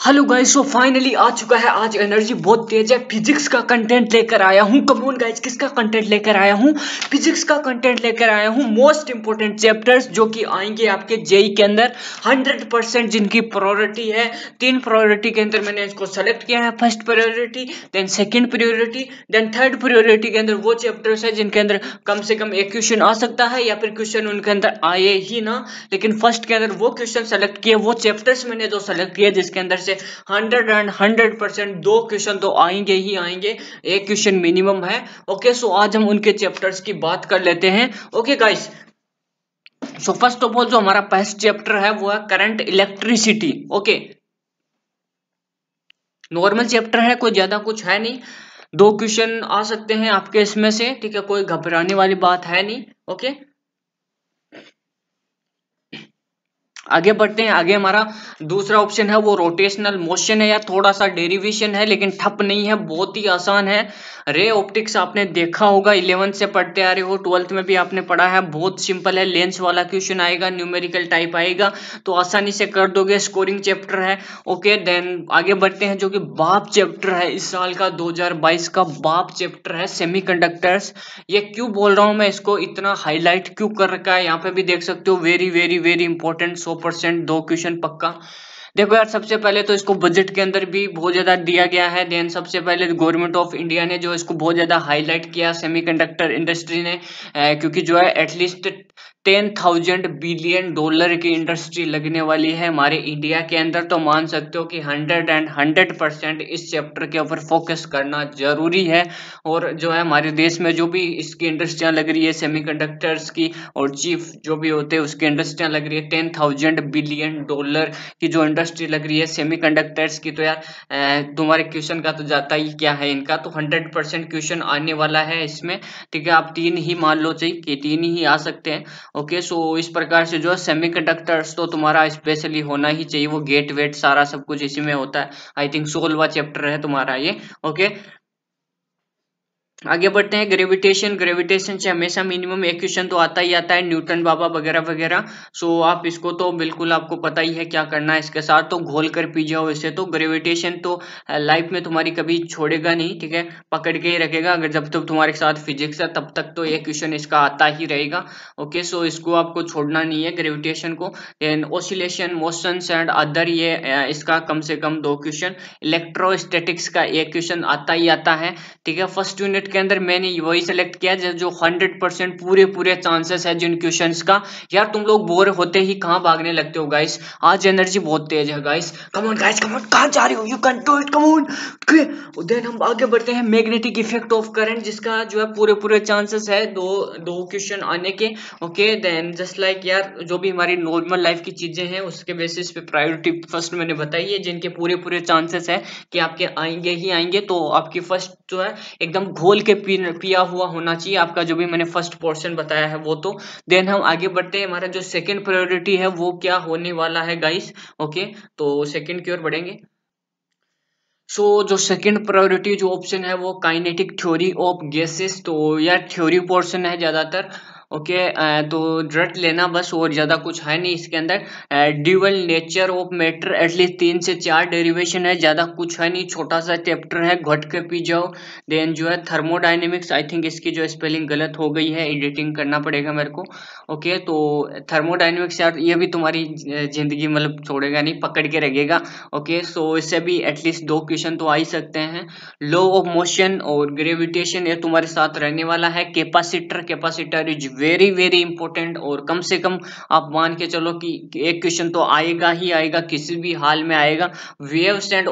Hello guys so finally आ चुका है। आज एनर्जी बहुत तेज है। फिजिक्स का कंटेंट लेकर आया हूँ। कमोन गाइस किसका कंटेंट लेकर आया हूँ? फिजिक्स का कंटेंट लेकर आया हूँ। मोस्ट इंपोर्टेंट चैप्टर्स जो कि आएँगे आपके जेई के अंदर। 100 परसेंट जिनकी प्रायोरिटी है। तीन प्रायोरिटी के अंदर मैंने इसको सेलेक्ट किया है। First priority then second priority then third priority के अंदर वो चैप्टर्स है जिनके अंदर कम से कम एक क्वेश्चन आ सकता है या फिर क्वेश्चन उनके अंदर आए ही ना। लेकिन फ़र्स्ट के अंदर वो क्वेश्चन सेलेक्ट किए, वो चैप्टर्स मैंने जो सेलेक्ट किए जिसके अंदर से हंड्रेड एंड हंड्रेड परसेंट दो क्वेश्चन तो आएँगे ही आएँगे। एक क्वेश्चन मिनिमम है। ओके सो आज हम उनके चैप्टर्स की बात कर लेते हैं। Okay guys so first of all जो हमारा फ़र्स्ट चैप्टर है, वो है current electricity okay normal chapter है, कोई ज़्यादा कुछ है नहीं। दो क्वेश्चन आ सकते हैं आपके इसमें से। ठीक है, कोई घबराने वाली बात है नहीं। ओके आगे बढ़ते हैं। आगे हमारा दूसरा ऑप्शन है, वो रोटेशनल मोशन है। या थोड़ा सा डेरिवेशन है, लेकिन ठप नहीं है, बहुत ही आसान है। रे ऑप्टिक्स आपने देखा होगा इलेवंथ से पढ़ते आ रहे हो ट्वेल्थ में भी आपने पढ़ा है। बहुत सिंपल है लेंस वाला क्वेश्चन आएगा न्यूमेरिकल टाइप आएगा। तो आसानी से कर दोगे स्कोरिंग चैप्टर है। ओके देन आगे बढ़ते हैं, जो कि बाप चैप्टर है। इस साल का 2022 का बाप चैप्टर है सेमीकंडक्टर्स ये क्यों बोल रहा हूँ मैं इसको इतना हाईलाइट क्यों कर रखा है? यहाँ पे भी देख सकते हो वेरी वेरी वेरी इंपॉर्टेंट सो परसेंट, दो क्वेश्चन पक्का। देखो यार, सबसे पहले तो इसको बजट के अंदर भी बहुत ज़्यादा दिया गया है। देन सबसे पहले गवर्नमेंट ऑफ़ इंडिया ने जो इसको बहुत ज़्यादा हाईलाइट किया सेमीकंडक्टर इंडस्ट्री ने क्योंकि जो है at least ten thousand billion dollar की इंडस्ट्री लगने वाली है हमारे इंडिया के अंदर। तो मान सकते हो कि हंड्रेड एंड हंड्रेड परसेंट इस चैप्टर के ऊपर फोकस करना ज़रूरी है। और जो है हमारे देश में जो भी इसकी इंडस्ट्रियाँ लग रही है सेमीकंडक्टर्स की और चीफ जो भी होते हैं, उसकी इंडस्ट्रियाँ लग रही है। टेन थाउज़ेंड बिलियन डॉलर की जो इंडस्ट्री लग रही है सेमीकंडक्टर्स की। तो यार तुम्हारे क्वेश्चन का तो जाता ही क्या है इनका? तो हंड्रेड परसेंट क्वेश्चन आने वाला है इसमें। ठीक है, आप तीन ही मान लो चाहिए कि तीन ही आ सकते हैं। ओके सो इस प्रकार से जो है तो तुम्हारा स्पेशली होना ही चाहिए, वो गेट वेट सारा सब कुछ इसी में होता है। आई थिंक सोलवा चैप्टर है तुम्हारा ये। ओके आगे बढ़ते हैं ग्रेविटेशन ग्रेविटेशन से हमेशा मिनिमम एक क्वेश्चन तो आता ही आता है न्यूटन बाबा वगैरह वगैरह। सो आप इसको तो बिल्कुल आपको पता ही है क्या करना है इसके साथ। तो घोल कर पी जाओ इसे तो ग्रेविटेशन तो लाइफ में तुम्हारी कभी छोड़ेगा नहीं, ठीक है? पकड़ के ही रखेगा। अगर जब तक तुम्हारे साथ फिजिक्स है, तब तक तो एक क्वेश्चन इसका आता ही रहेगा। ओके सो इसको आपको छोड़ना नहीं है ग्रेविटेशन को। Then oscillation motion and other ये इसका कम से कम दो क्वेश्चन इलेक्ट्रोस्टेटिक्स का एक क्वेश्चन आता ही आता है, ठीक है? फ़र्स्ट यूनिट के अंदर मैंने वही सेलेक्ट किया जो हंड्रेड परसेंट पूरे पूरे चांसेस है जिन क्वेश्चन का। यार, तुम लोग बोर होते ही कहाँ भागने लगते हो गाइस आज एनर्जी बहुत तेज है गाइस कमोन गाइस कमोन कहाँ जा रहे हो? You can do it come on then हम आगे बढ़ते हैं मैग्नेटिक इफ़ेक्ट ऑफ़ करंट जिसका जो है पूरे पूरे चांसेस है दो दो क्वेश्चन आने के। ओके देन जस्ट लाइक यार, जो भी हमारी नॉर्मल लाइफ की चीज़ें हैं, उसके बेसिस पे प्रायोरिटी फ़र्स्ट मैंने बताई है, जिनके पूरे पूरे चांसेस है कि आपके आएँगे ही आएँगे तो आपकी फ़र्स्ट जो है, एकदम घोल के पिया हुआ होना चाहिए आपका जो भी मैंने फ़र्स्ट पोर्शन बताया है वो तो। देन हम आगे बढ़ते हैं हमारा जो सेकंड प्रायोरिटी है वो क्या होने वाला है गाइस ओके तो सेकंड की ओर बढ़ेंगे। सो so, जो सेकंड प्रायोरिटी जो ऑप्शन है वो काइनेटिक थ्योरी ऑफ़ गैसेस तो यह थ्योरी पोर्शन है ज़्यादातर। ओके तो ड्रट लेना बस और ज़्यादा कुछ है नहीं इसके अंदर। Dual nature of matter at least तीन से चार डेरिवेशन है, ज़्यादा कुछ है नहीं। छोटा सा चैप्टर है, घट के पी जाओ। देन जो है थर्मोडाइनेमिक्स आई थिंक इसकी जो स्पेलिंग गलत हो गई है एडिटिंग करना पड़ेगा मेरे को। ओके तो थर्मोडाइनेमिक्स यार, ये भी तुम्हारी ज़िंदगी मतलब छोड़ेगा नहीं, पकड़ के रखेगा। ओके सो इससे भी एटलीस्ट दो क्वेश्चन तो आ ही सकते हैं। लो ऑफ़ मोशन और ग्रेविटेशन ये तुम्हारे साथ रहने वाला है। Capacitor capacitor is very very important और कम से कम आप मान के चलो कि एक क्वेश्चन तो आएगा ही आएगा, किसी भी हाल में आएगा। वेव्स एंड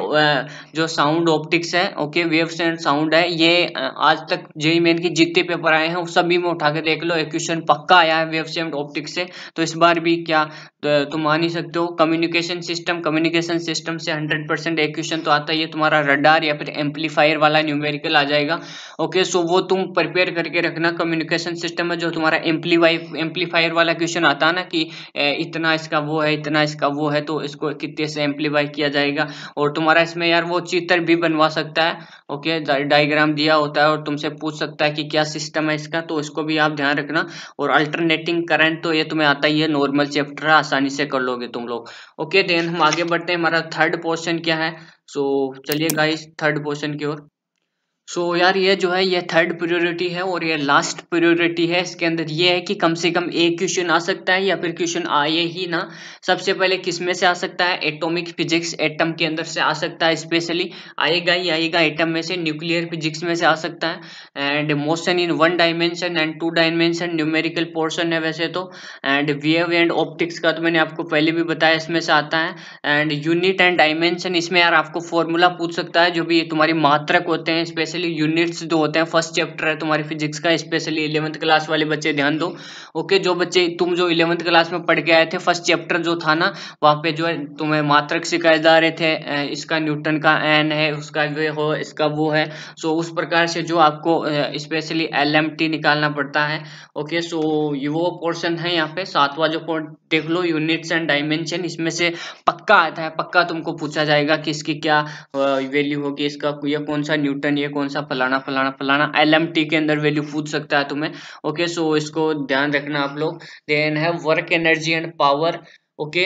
जो साउंड ऑप्टिक्स है ओके वेव्स एंड साउंड है, ये आज तक जेई मेन की जितने पेपर आए हैं सभी में उठा के देख लो, एक क्वेश्चन पक्का आया है वेव्स एंड ऑप्टिक्स से। तो इस बार भी क्या तुम मान ही सकते हो कम्युनिकेशन सिस्टम कम्युनिकेशन सिस्टम से हंड्रेड परसेंट एक क्वेश्चन तो आता ही है, तुम्हारा रडार या फिर एम्पलीफायर वाला न्यूमेरिकल आ जाएगा। ओके सो वो तुम प्रिपेयर करके रखना कम्युनिकेशन सिस्टम है जो तुम्हारा एम्पलीफाई एम्पलीफायर वाला क्वेश्चन आता है ना कि इतना इसका वो है, इतना इसका वो है तो इसको कितने से एम्पलीफाई किया जाएगा? और तुम्हारा इसमें यार वो चित्र भी बनवा सकता है ओके डायग्राम दिया होता है और तुमसे पूछ सकता है कि क्या सिस्टम है इसका तो इसको भी आप ध्यान रखना। और अल्टरनेटिंग करंट तो ये तुम्हें आता ही है नॉर्मल चैप्टर आसानी से कर लोगे तुम लोग। ओके देन हम आगे बढ़ते हैं, हमारा थर्ड पोर्शन क्या है? सो चलिए गाइस थर्ड पोर्शन की ओर। सो so, यार ये जो है ये थर्ड प्रियोरिटी है और ये लास्ट प्रियोरिटी है। इसके अंदर ये है कि कम से कम एक क्वेश्चन आ सकता है या फिर क्वेश्चन आए ही ना। सबसे पहले किसमें से आ सकता है? एटॉमिक फिजिक्स एटम के अंदर से आ सकता है स्पेशली आएगा ही आएगा। एटम में से न्यूक्लियर फिजिक्स में से आ सकता है। And motion in one dimension and two dimension numerical portion है वैसे तो। एंड वेव एंड ऑप्टिक्स का तो मैंने आपको पहले भी बताया इसमें से आता है। एंड यूनिट एंड डायमेंशन इसमें यार आपको फॉर्मूला पूछ सकता है जो भी तुम्हारी मात्रक होते हैं स्पेशली स्पेशली यूनिट्स जो होते हैं फ़र्स्ट चैप्टर है, तुम्हारी फिजिक्स का स्पेशली इलेवंथ क्लास वाले बच्चे ध्यान दो। ओके जो बच्चे, तुम जो इलेवंथ क्लास में पढ़ के आए थे फ़र्स्ट चैप्टर जो था ना, वहाँ पे जो है, तुम्हें मात्रक सिखाए जा रहे थे इसका न्यूटन का एन है, उसका वे हो, इसका वो है। सो उस प्रकार से जो आपको स्पेशली एल निकालना पड़ता है। ओके सो ये वो पोर्शन है यहाँ पे, सातवा जो देख लो यूनिट्स एंड डायमेंशन इसमें से पक्का आता है, पक्का तुमको पूछा जाएगा कि इसकी क्या वैल्यू होगी, इसका ये कौन सा न्यूटन, ये कौन सा, फलाना फलाना फलाना एल के अंदर वैल्यू पूछ सकता है तुम्हें। ओके सो इसको ध्यान रखना आप लोग। देन है work energy and power okay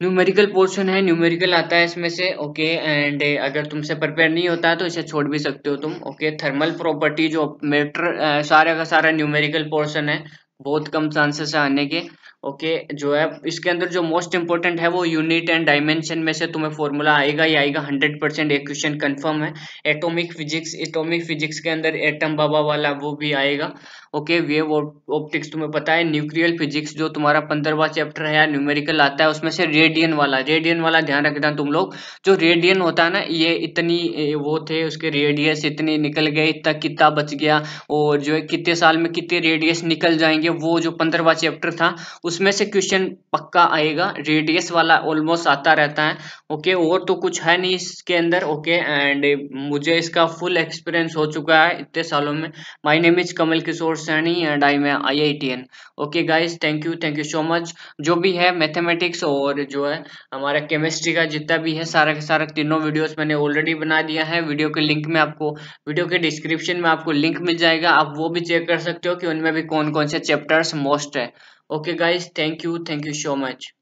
numerical portion है न्यूमेरिकल आता है इसमें से। ओके एंड अगर तुमसे प्रिपेयर नहीं होता है तो इसे छोड़ भी सकते हो तुम। ओके थर्मल प्रॉपर्टी जो मेटर सारा का सारा न्यूमेरिकल पोर्शन है, बहुत कम चांसेस है आने के। ओके, जो है, इसके अंदर जो मोस्ट इंपॉर्टेंट है वो यूनिट एंड डायमेंशन में से तुम्हें फॉर्मूला आएगा ही आएगा हंड्रेड परसेंट एक क्वेश्चन कन्फर्म है। एटॉमिक फिजिक्स एटॉमिक फिजिक्स के अंदर एटम बाबा वाला वो भी आएगा, ओके वेव ऑप्टिक्स तुम्हें पता है। न्यूक्लियर फिजिक्स जो तुम्हारा पंद्रहवा चैप्टर है न्यूमेरिकल आता है, उसमें से रेडियन वाला रेडियन वाला ध्यान रखना तुम लोग। जो रेडियन होता है ना, ये इतनी वो थे, उसके रेडियस इतने निकल गए, इतना कितना बच गया, और जो है, कितने साल में कितने रेडियस निकल जाएँगे, वो जो पंद्रहवा चैप्टर था उसमें से क्वेश्चन पक्का आएगा। रेडियस वाला ऑलमोस्ट आता रहता है। ओके और तो कुछ है नहीं इसके अंदर। ओके एंड मुझे इसका फुल एक्सपीरियंस हो चुका है इतने सालों में। My name is Kamal Kishore Saini and I मैं I I T N okay guys thank you thank you so much जो भी है मैथमेटिक्स और जो है हमारा केमिस्ट्री का जितना भी है, सारा के सारा तीनों वीडियोस मैंने ऑलरेडी बना दिया है। वीडियो के लिंक में आपको वीडियो के डिस्क्रिप्शन में आपको लिंक मिल जाएगा। आप वो भी चेक कर सकते हो कि उनमें भी कौन कौन से चैप्टर्स मोस्ट है। Okay guys thank you. Thank you so much